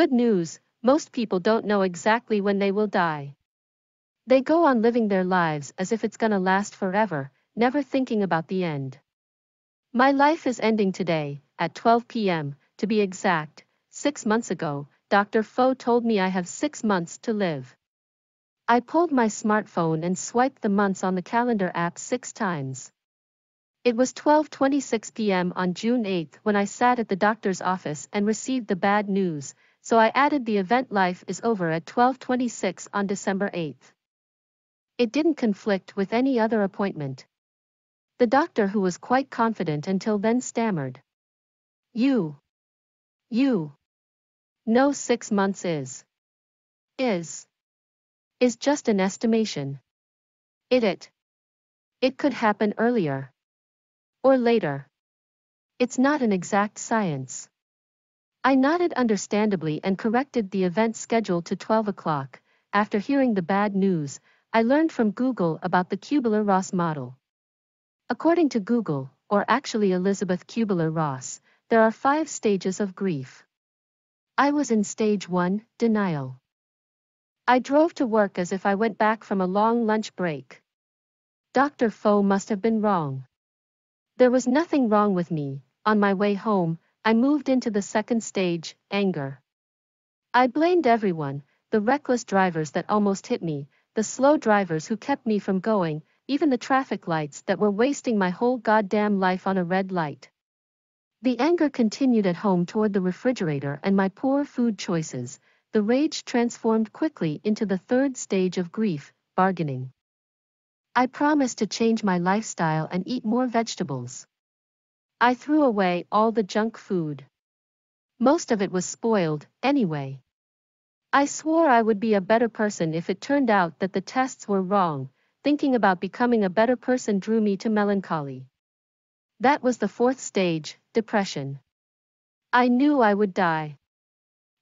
Good news, most people don't know exactly when they will die. They go on living their lives as if it's gonna last forever, never thinking about the end. My life is ending today, at 12 p.m., to be exact. Six months ago, Dr. Fo told me I have six months to live. I pulled my smartphone and swiped the months on the calendar app six times. It was 12:26 p.m. on June 8 when I sat at the doctor's office and received the bad news, so I added the event life is over at 12:26 on December 8. It didn't conflict with any other appointment. The doctor who was quite confident until then stammered. You. You. No six months is. Is. Is just an estimation. It it. It could happen earlier. Or later. It's not an exact science. I nodded understandably and corrected the event schedule to 12 o'clock. After hearing the bad news, I learned from Google about the Kubler-Ross model. According to Google, or actually Elisabeth Kubler-Ross, there are five stages of grief. I was in stage one, denial. I drove to work as if I went back from a long lunch break. Dr. Fo must have been wrong. There was nothing wrong with me. On my way home, I moved into the second stage, anger. I blamed everyone, the reckless drivers that almost hit me, the slow drivers who kept me from going, even the traffic lights that were wasting my whole goddamn life on a red light. The anger continued at home toward the refrigerator and my poor food choices, the rage transformed quickly into the third stage of grief, bargaining. I promised to change my lifestyle and eat more vegetables. I threw away all the junk food. Most of it was spoiled, anyway. I swore I would be a better person if it turned out that the tests were wrong, thinking about becoming a better person drew me to melancholy. That was the fourth stage, depression. I knew I would die.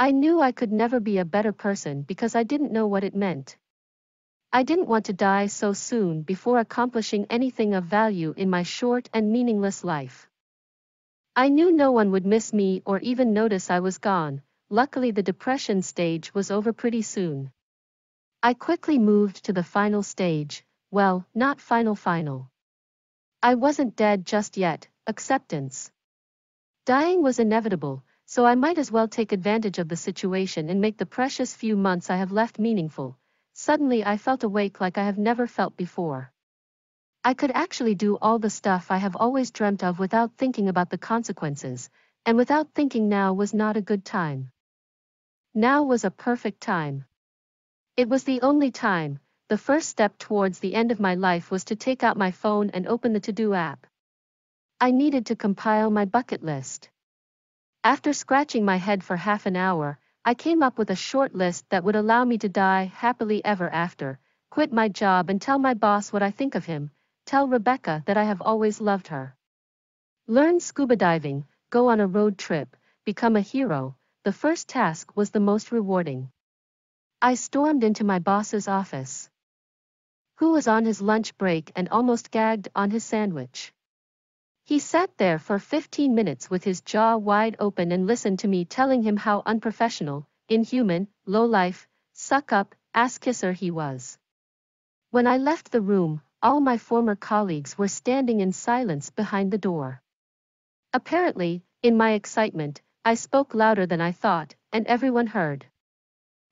I knew I could never be a better person because I didn't know what it meant. I didn't want to die so soon before accomplishing anything of value in my short and meaningless life. I knew no one would miss me or even notice I was gone, luckily the depression stage was over pretty soon. I quickly moved to the final stage, well, not final final. I wasn't dead just yet, acceptance. Dying was inevitable, so I might as well take advantage of the situation and make the precious few months I have left meaningful. Suddenly I felt awake like I have never felt before. I could actually do all the stuff I have always dreamt of without thinking about the consequences, and without thinking now was not a good time. Now was a perfect time. It was the only time, the first step towards the end of my life was to take out my phone and open the to-do app. I needed to compile my bucket list. After scratching my head for half an hour, I came up with a short list that would allow me to die happily ever after, quit my job and tell my boss what I think of him, tell Rebecca that I have always loved her. Learn scuba diving, go on a road trip, become a hero, the first task was the most rewarding. I stormed into my boss's office. Who was on his lunch break and almost gagged on his sandwich. He sat there for 15 minutes with his jaw wide open and listened to me telling him how unprofessional, inhuman, low life, suck up, ass kisser he was. When I left the room, all my former colleagues were standing in silence behind the door. Apparently, in my excitement, I spoke louder than I thought, and everyone heard.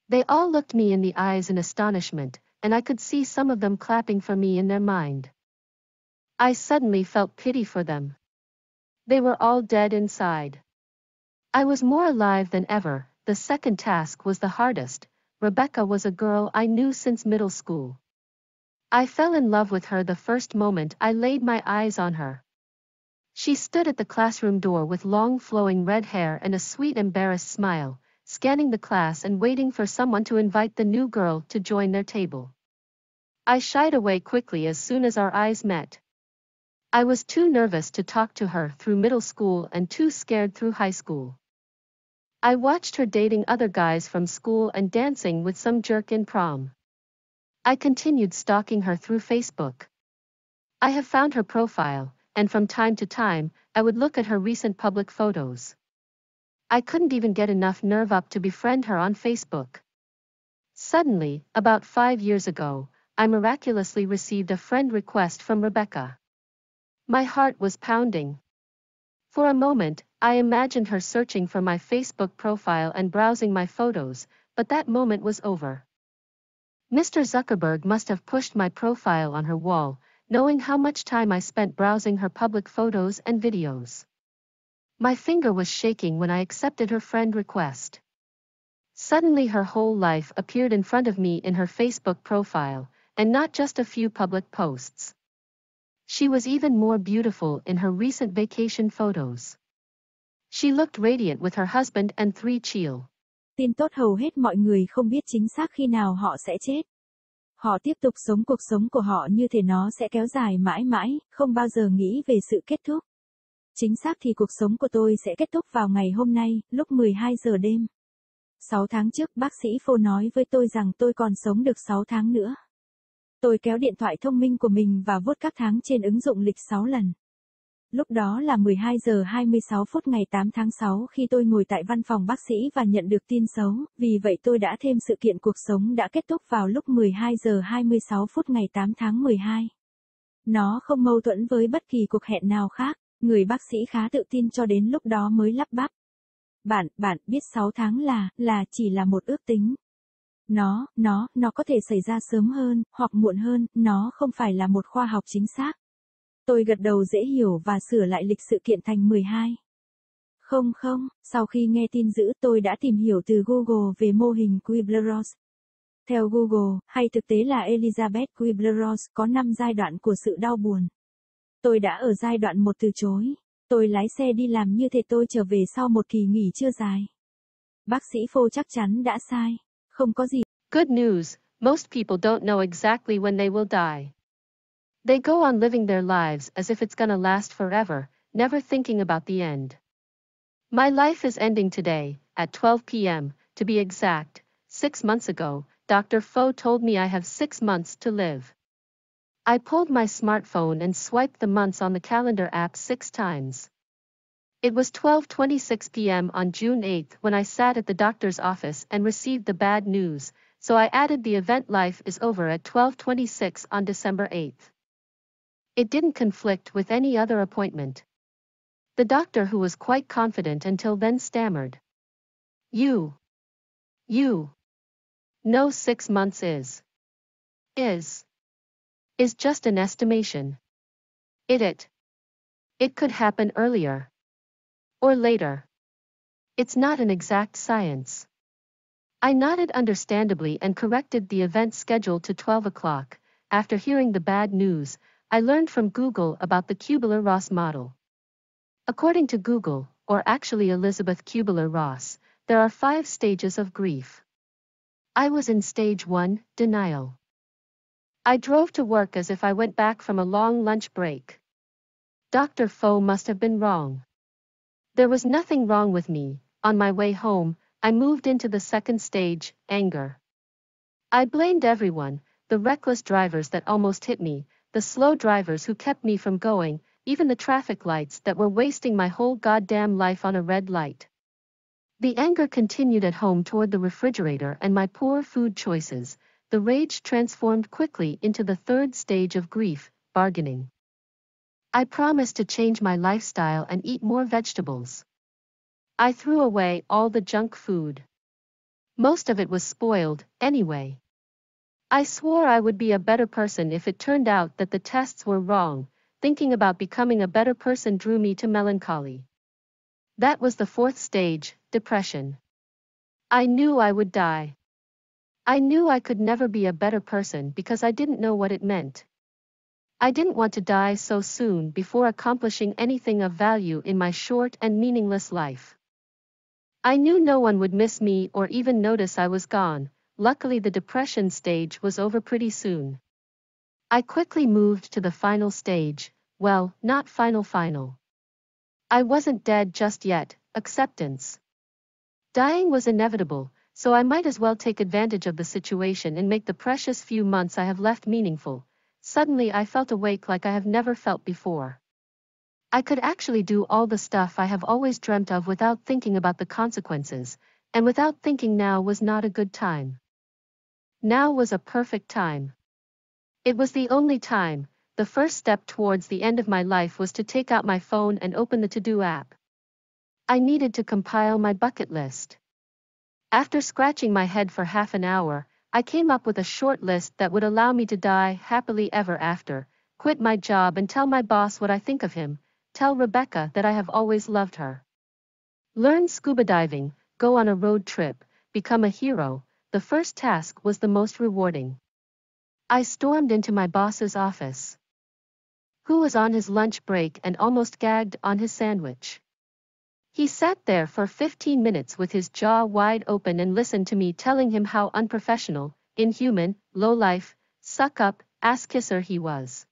They all looked me in the eyes in astonishment, and I could see some of them clapping for me in their mind. I suddenly felt pity for them. They were all dead inside. I was more alive than ever, the second task was the hardest. Rebecca was a girl I knew since middle school. I fell in love with her the first moment I laid my eyes on her. She stood at the classroom door with long flowing red hair and a sweet embarrassed smile, scanning the class and waiting for someone to invite the new girl to join their table. I shied away quickly as soon as our eyes met. I was too nervous to talk to her through middle school and too scared through high school. I watched her dating other guys from school and dancing with some jerk in prom. I continued stalking her through Facebook. I have found her profile, and from time to time, I would look at her recent public photos. I couldn't even get enough nerve up to befriend her on Facebook. Suddenly, about five years ago, I miraculously received a friend request from Rebecca. My heart was pounding. For a moment, I imagined her searching for my Facebook profile and browsing my photos, but that moment was over. Mr. Zuckerberg must have pushed my profile on her wall, knowing how much time I spent browsing her public photos and videos. My finger was shaking when I accepted her friend request. Suddenly her whole life appeared in front of me in her Facebook profile, and not just a few public posts. She was even more beautiful in her recent vacation photos. She looked radiant with her husband and three chill. Tin tốt hầu hết mọi người không biết chính xác khi nào họ sẽ chết. Họ tiếp tục sống cuộc sống của họ như thể nó sẽ kéo dài mãi mãi, không bao giờ nghĩ về sự kết thúc. Chính xác thì cuộc sống của tôi sẽ kết thúc vào ngày hôm nay, lúc 12 giờ đêm. 6 tháng trước bác sĩ Phô nói với tôi rằng tôi còn sống được 6 tháng nữa. Tôi kéo điện thoại thông minh của mình và vuốt các tháng trên ứng dụng lịch 6 lần. Lúc đó là 12 giờ 26 phút ngày 8 tháng 6 khi tôi ngồi tại văn phòng bác sĩ và nhận được tin xấu, vì vậy tôi đã thêm sự kiện cuộc sống đã kết thúc vào lúc 12 giờ 26 phút ngày 8 tháng 12. Nó không mâu thuẫn với bất kỳ cuộc hẹn nào khác, người bác sĩ khá tự tin cho đến lúc đó mới lắp bắp. Bạn, bạn biết 6 tháng là, là chỉ là một ước tính. Nó, nó, nó có thể xảy ra sớm hơn, hoặc muộn hơn, nó không phải là một khoa học chính xác. Tôi gật đầu dễ hiểu và sửa lại lịch sự kiện thành 12. Không không, sau khi nghe tin dữ tôi đã tìm hiểu từ Google về mô hình Kubler-Ross. Theo Google, hay thực tế là Elizabeth Kubler-Ross có 5 giai đoạn của sự đau buồn. Tôi đã ở giai đoạn một từ chối. Tôi lái xe đi làm như thế tôi trở về sau một kỳ nghỉ chưa dài. Bác sĩ Phô chắc chắn đã sai. Không có gì. Good news, most people don't know exactly when they will die. They go on living their lives as if it's gonna last forever, never thinking about the end. My life is ending today, at 12 p.m., to be exact. Six months ago, Dr. Fo told me I have six months to live. I pulled my smartphone and swiped the months on the calendar app six times. It was 12:26 p.m. on June 8 when I sat at the doctor's office and received the bad news, so I added the event life is over at 12:26 on December 8. It didn't conflict with any other appointment. The doctor who was quite confident until then stammered. You. You. No six months is. Is. Is just an estimation. It it. It could happen earlier. Or later. It's not an exact science. I nodded understandably and corrected the event schedule to 12 o'clock. After hearing the bad news, I learned from Google about the Kubler-Ross model. According to Google, or actually Elisabeth Kubler-Ross, there are five stages of grief. I was in stage one, denial. I drove to work as if I went back from a long lunch break. Dr. Fo must have been wrong. There was nothing wrong with me. On my way home, I moved into the second stage, anger. I blamed everyone, the reckless drivers that almost hit me, the slow drivers who kept me from going, even the traffic lights that were wasting my whole goddamn life on a red light. The anger continued at home toward the refrigerator and my poor food choices. The rage transformed quickly into the third stage of grief, bargaining. I promised to change my lifestyle and eat more vegetables. I threw away all the junk food. Most of it was spoiled, anyway. I swore I would be a better person if it turned out that the tests were wrong. Thinking about becoming a better person drew me to melancholy. That was the fourth stage, depression. I knew I would die. I knew I could never be a better person because I didn't know what it meant. I didn't want to die so soon before accomplishing anything of value in my short and meaningless life. I knew no one would miss me or even notice I was gone, Luckily the depression stage was over pretty soon. I quickly moved to the final stage, well, not final final. I wasn't dead just yet, acceptance. Dying was inevitable, so I might as well take advantage of the situation and make the precious few months I have left meaningful. Suddenly I felt awake like I have never felt before. I could actually do all the stuff I have always dreamt of without thinking about the consequences, and without thinking now was not a good time. Now was a perfect time. It was the only time, the first step towards the end of my life was to take out my phone and open the to-do app. I needed to compile my bucket list. After scratching my head for half an hour, I came up with a short list that would allow me to die happily ever after, quit my job and tell my boss what I think of him, tell Rebecca that I have always loved her. Learn scuba diving, go on a road trip, become a hero, the first task was the most rewarding. I stormed into my boss's office. Who was on his lunch break and almost gagged on his sandwich. He sat there for 15 minutes with his jaw wide open and listened to me telling him how unprofessional, inhuman, low life, suck up, ass kisser he was.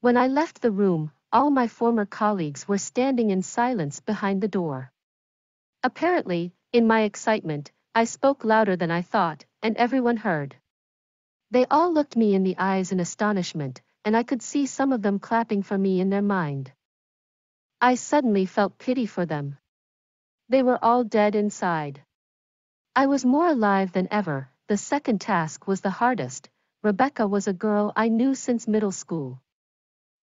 When I left the room, all my former colleagues were standing in silence behind the door. Apparently, in my excitement, I spoke louder than I thought, and everyone heard. They all looked me in the eyes in astonishment, and I could see some of them clapping for me in their mind. I suddenly felt pity for them. They were all dead inside. I was more alive than ever, the second task was the hardest. Rebecca was a girl I knew since middle school.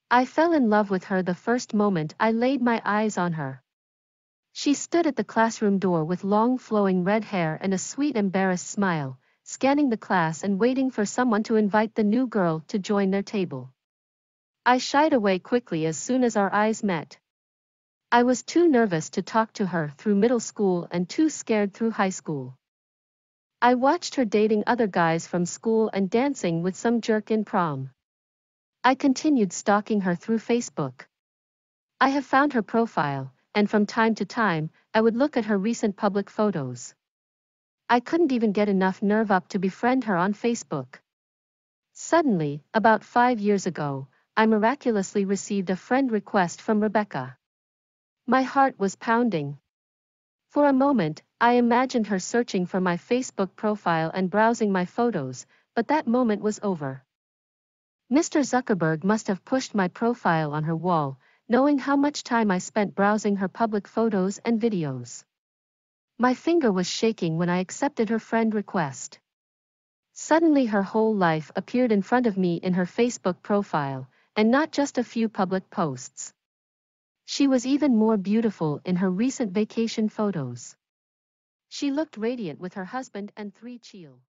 I fell in love with her the first moment I laid my eyes on her. She stood at the classroom door with long flowing red hair and a sweet embarrassed smile, scanning the class and waiting for someone to invite the new girl to join their table. I shied away quickly as soon as our eyes met. I was too nervous to talk to her through middle school and too scared through high school. I watched her dating other guys from school and dancing with some jerk in prom. I continued stalking her through Facebook. I have found her profile, and from time to time, I would look at her recent public photos. I couldn't even get enough nerve up to befriend her on Facebook. Suddenly, about five years ago, I miraculously received a friend request from Rebecca. My heart was pounding. For a moment, I imagined her searching for my Facebook profile and browsing my photos, but that moment was over. Mr. Zuckerberg must have pushed my profile on her wall, knowing how much time I spent browsing her public photos and videos. My finger was shaking when I accepted her friend request. Suddenly her whole life appeared in front of me in her Facebook profile, and not just a few public posts. She was even more beautiful in her recent vacation photos. She looked radiant with her husband and three children.